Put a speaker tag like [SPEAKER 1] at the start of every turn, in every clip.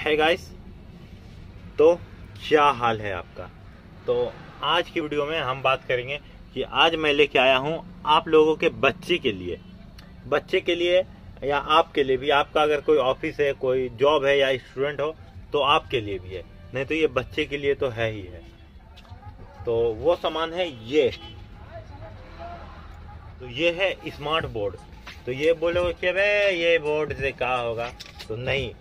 [SPEAKER 1] है गाइस तो क्या हाल है आपका? तो आज की वीडियो में हम बात करेंगे कि आज मैं लेके आया हूँ आप लोगों के बच्चे के लिए। बच्चे के लिए या आपके लिए भी। आपका अगर कोई ऑफ़िस है, कोई जॉब है या स्टूडेंट हो तो आपके लिए भी है। नहीं तो ये बच्चे के लिए तो है ही है। तो वो सामान है ये। तो ये है स्मार्ट बोर्ड तो ये बोलोगे कि अबे ये बोर्ड से कहा होगा? तो नहीं।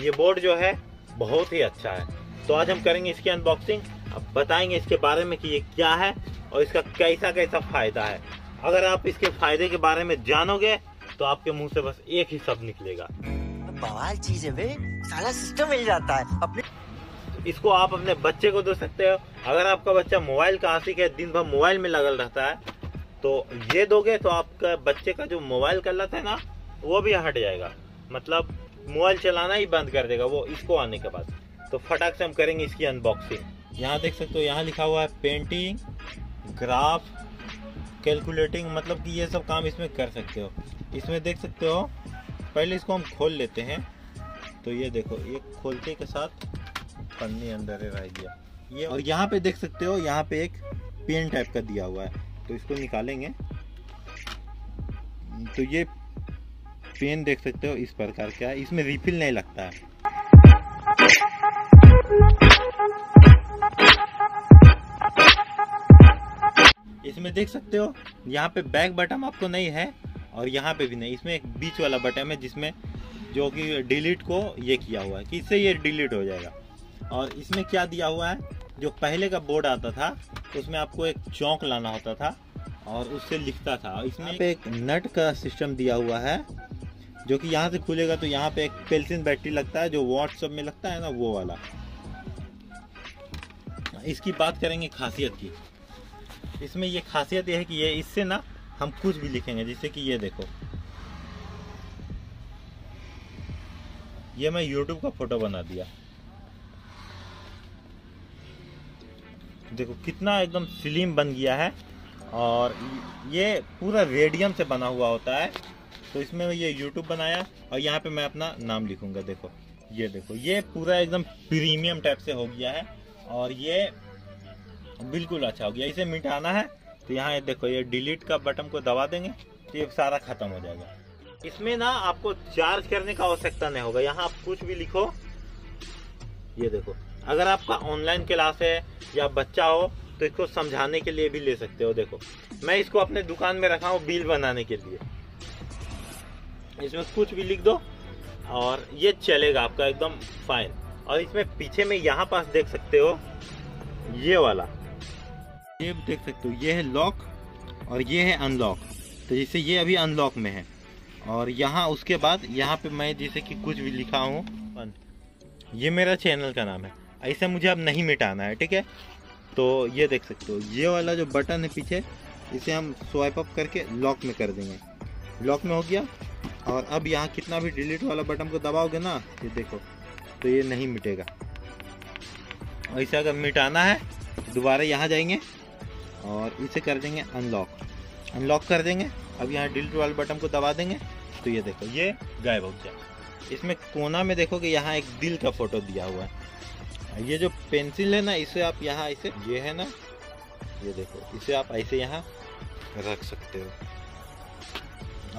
[SPEAKER 1] ये बोर्ड जो है बहुत ही अच्छा है। तो आज हम करेंगे इसकी अनबॉक्सिंग अब बताएँगे इसके बारे में कि ये क्या है और इसका कैसा कैसा फ़ायदा है। अगर आप इसके फ़ायदे के बारे में जानोगे तो आपके मुँह से बस एक ही शब्द निकलेगा।
[SPEAKER 2] बवाल चीज़ है बे सारा सिस्टम मिल जाता है। अपने
[SPEAKER 1] इसको आप अपने बच्चे को दे सकते हो। अगर आपका बच्चा मोबाइल का आशिक है दिन भर मोबाइल में लगल रहता है तो ये दोगे तो आपका बच्चे का जो मोबाइल का लत है ना वो भी हट जाएगा। मतलब मोबाइल चलाना ही बंद कर देगा वो, इसको आने के बाद। तो फटाक से हम करेंगे इसकी अनबॉक्सिंग यहाँ देख सकते हो, यहाँ लिखा हुआ है पेंटिंग ग्राफ कैलकुलेटिंग मतलब कि ये सब काम इसमें कर सकते हो। इसमें देख सकते हो, पहले इसको हम खोल लेते हैं। तो ये देखो, ये खोलते के साथ पन्नी अंदर रह गया। ये और यहाँ पे देख सकते हो, यहाँ पे एक पेन टाइप का दिया हुआ है। तो इसको निकालेंगे। तो ये पेन देख सकते हो इस प्रकार का। इसमें रिफिल नहीं लगता। है इसमें देख सकते हो, यहाँ पे बैक बटन आपको नहीं है और यहाँ पे भी नहीं। इसमें एक बीच वाला बटन है जिसमें जो कि डिलीट को ये किया हुआ है कि इससे ये डिलीट हो जाएगा। और इसमें क्या दिया हुआ है? जो पहले का बोर्ड आता था, उसमें आपको एक चौक लाना होता था और उससे लिखता था। इसमें पे एक नट का सिस्टम दिया हुआ है। जो कि यहाँ से खुलेगा तो यहाँ पे एक पेल्सिन बैटरी लगता है, जो व्हाट्सएप में लगता है ना, वो वाला। इसकी बात करेंगे खासियत की। इसमें ये खासियत ये है कि ये, इससे ना हम कुछ भी लिखेंगे, जैसे कि ये देखो। ये मैं YouTube का फ़ोटो बना दिया। देखो, कितना एकदम स्लिम बन गया है, और ये पूरा रेडियम से बना हुआ होता है। तो इसमें ये यूट्यूब बनाया और यहाँ पे मैं अपना नाम लिखूँगा, देखो। ये देखो, ये पूरा एकदम प्रीमियम टाइप से हो गया है और ये बिल्कुल अच्छा हो गया। इसे मिटाना है तो यहाँ देखो, ये डिलीट का बटन को दबा देंगे तो ये सारा खत्म हो जाएगा। इसमें ना आपको चार्ज करने का आवश्यकता नहीं होगा। यहाँ आप कुछ भी लिखो, ये देखो, अगर आपका ऑनलाइन क्लास है या बच्चा हो तो इसको समझाने के लिए भी ले सकते हो, देखो। मैं इसको अपने दुकान में रखा हूँ, बिल बनाने के लिए। इसमें कुछ भी लिख दो और ये चलेगा आपका एकदम फाइन और इसमें पीछे में यहाँ पास देख सकते हो ये वाला। ये देख सकते हो ये है लॉक और ये है अनलॉक तो जैसे ये अभी अनलॉक में है। और यहाँ उसके बाद यहाँ पे मैं जैसे कि कुछ भी लिखा हूँ ये मेरा चैनल का नाम है। ऐसे मुझे अब नहीं मिटाना है ठीक है? तो ये देख सकते हो ये वाला जो बटन है पीछे इसे हम स्वाइप अप करके लॉक में कर देंगे। लॉक में हो गया। और अब यहाँ कितना भी डिलीट वाला बटन को दबाओगे ना, ये देखो तो ये नहीं मिटेगा। इसे अगर मिटाना है, दोबारा यहाँ जाएँगे और इसे कर देंगे अनलॉक अनलॉक कर देंगे, अब यहाँ डिलीट वाले बटन को दबा देंगे तो ये देखो, ये गायब हो गया। इसमें कोना में देखोगे यहाँ एक दिल का फ़ोटो दिया हुआ है। ये जो पेंसिल है ना, इसे आप यहाँ ऐसे ये है ना, ये देखो, इसे आप ऐसे यहाँ रख सकते हो।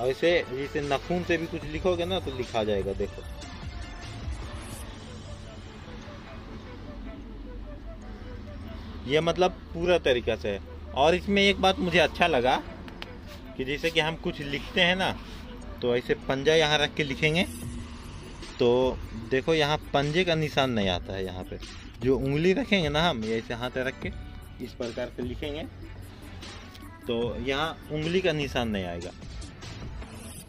[SPEAKER 1] इसे जैसे नखून से भी कुछ लिखोगे ना तो लिखा जाएगा, देखो। ये मतलब पूरा तरीका से है। और इसमें एक बात मुझे अच्छा लगा, कि जैसे कि हम कुछ लिखते हैं ना तो ऐसे पंजा यहाँ रख के लिखेंगे। तो देखो, यहाँ पंजे का निशान नहीं आता है यहाँ पे। जो उंगली रखेंगे ना हम ऐसे हाथ रख के इस प्रकार से लिखेंगे। तो यहाँ उंगली का निशान नहीं आएगा।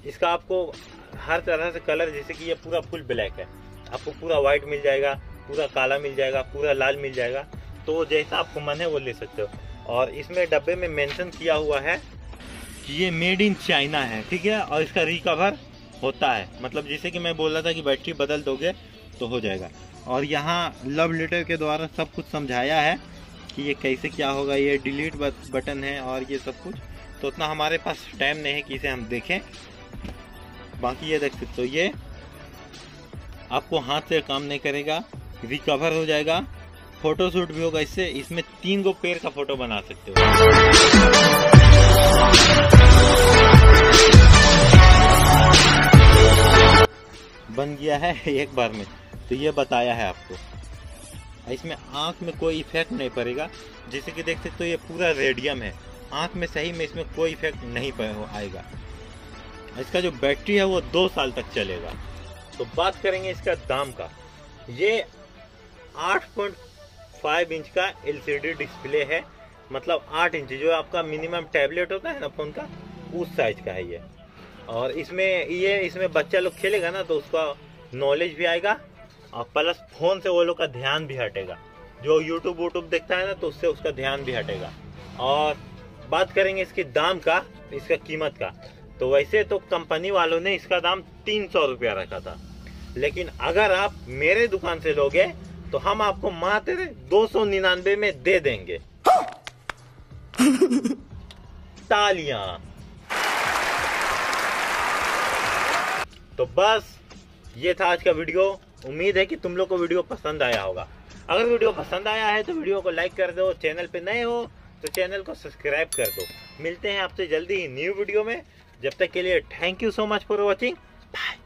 [SPEAKER 1] इसका आपको हर तरह से कलर, जैसे कि ये पूरा फुल ब्लैक है। आपको पूरा व्हाइट मिल जाएगा, पूरा काला मिल जाएगा, पूरा लाल मिल जाएगा। तो जैसा आपको मन है वो ले सकते हो। और इसमें डब्बे में मेंशन किया हुआ है कि ये मेड इन चाइना है, ठीक है? और इसका रिकवर होता है। मतलब जैसे कि मैं बोल रहा था कि बैटरी बदल दोगे तो हो जाएगा। और यहाँ लव लेटर के द्वारा सब कुछ समझाया है कि ये कैसे क्या होगा। ये डिलीट बटन है और ये सब कुछ। तो उतना हमारे पास टाइम नहीं है कि इसे हम देखें। बाकी ये देख सकते हो ये आपको हाथ से काम नहीं करेगा रिकवर हो जाएगा। फ़ोटो शूट भी होगा इससे, इसमें तीन गो पेड़ का फ़ोटो बना सकते हो। बन गया है एक बार में। तो ये बताया है आपको। इसमें आँख में कोई इफ़ेक्ट नहीं पड़ेगा। जैसे कि देख सकते हो, ये पूरा रेडियम है। आँख में सही में इसमें कोई इफ़ेक्ट नहीं आएगा। इसका जो बैटरी है वो दो साल तक चलेगा। तो बात करेंगे इसका दाम का। ये 8.5 इंच का एलसीडी डिस्प्ले है। मतलब 8 इंच, जो आपका मिनिमम टैबलेट होता है ना फ़ोन का, उस साइज़ का है ये। और इसमें, ये इसमें बच्चा लोग खेलेगा ना तो उसका नॉलेज भी आएगा, और प्लस फ़ोन से वो लोग का ध्यान भी हटेगा। जो यूट्यूब वूट्यूब देखता है ना तो उससे उसका ध्यान भी हटेगा। और बात करेंगे इसके दाम का, इसका कीमत का। तो वैसे तो कंपनी वालों ने इसका दाम तीन सौ रुपया रखा था। लेकिन अगर आप मेरे दुकान से लोगे तो हम आपको मात्र दो सौ निन्यानवे में दे देंगे। तालियाँ। तो बस, ये था आज का वीडियो। उम्मीद है कि तुम लोग को वीडियो पसंद आया होगा। अगर वीडियो पसंद आया है तो वीडियो को लाइक कर दो, चैनल पे नए हो तो चैनल को सब्सक्राइब कर दो। मिलते हैं आपसे जल्दी ही न्यू वीडियो में। जब तक के लिए thank you so much for watching bye.